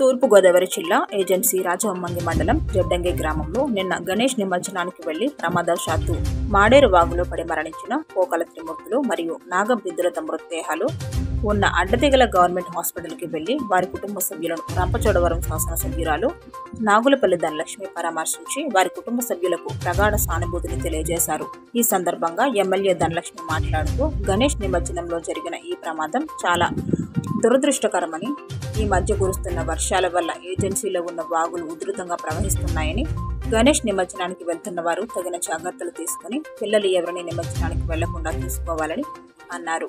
తూర్పుగోదావరి జిల్లా ఏజెన్సీ రాజవమ్మంగి మండలం జడ్డంగి గ్రామంలో నిన్న గణేష్ నిమజ్జనానికి వెళ్ళి ప్రమాదశాత్తు మాడేరు వాగులో పడి మరణించిన పోకల త్రిమూర్తులు మరియు నాగబిద్దులత మృతదేహాలు ఉన్న అడ్డదిగల గవర్నమెంట్ హాస్పిటల్కి వెళ్ళి వారి కుటుంబ సభ్యులను రంపచోడవరం శాసనసభ్యురాలు నాగులపల్లి ధనలక్ష్మి పరామర్శించి వారి కుటుంబ సభ్యులకు ప్రగాఢ సానుభూతిని తెలియజేశారు. ఈ సందర్భంగా ఎమ్మెల్యే ధనలక్ష్మి మాట్లాడుతూ గణేష్ నిమజ్జనంలో జరిగిన ఈ ప్రమాదం చాలా దురదృష్టకరమని ఈ మధ్య కురుస్తున్న వర్షాల వల్ల ఏజెన్సీలో ఉన్న వాగులు ఉధృతంగా ప్రవహిస్తున్నాయని గణేష్ నిమజ్జనానికి వెళ్తున్న వారు తగిన జాగ్రత్తలు తీసుకుని పిల్లలు ఎవరిని నిమజ్జనానికి వెళ్ళకుండా చూసుకోవాలని అన్నారు.